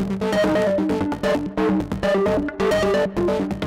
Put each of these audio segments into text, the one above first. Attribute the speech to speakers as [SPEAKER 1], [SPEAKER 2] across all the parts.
[SPEAKER 1] Thank you.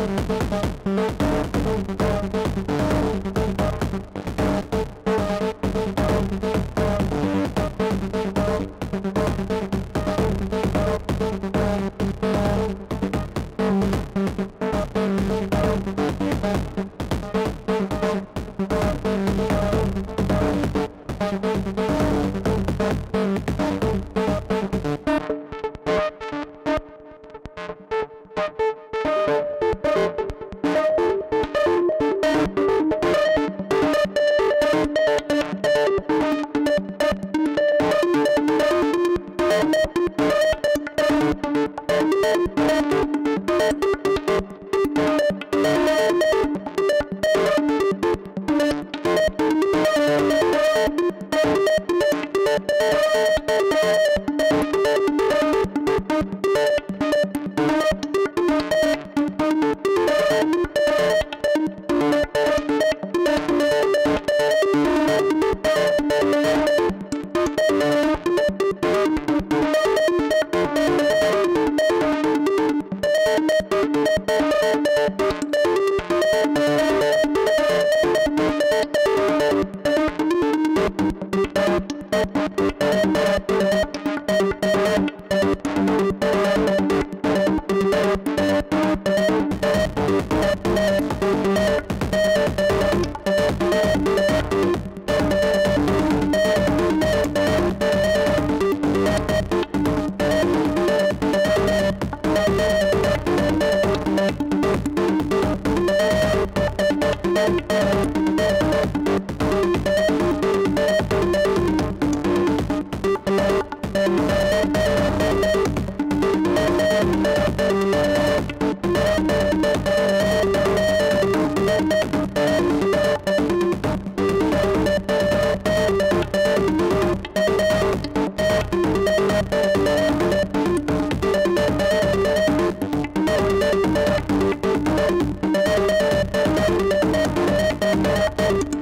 [SPEAKER 1] Thank Thank you. Thank you. you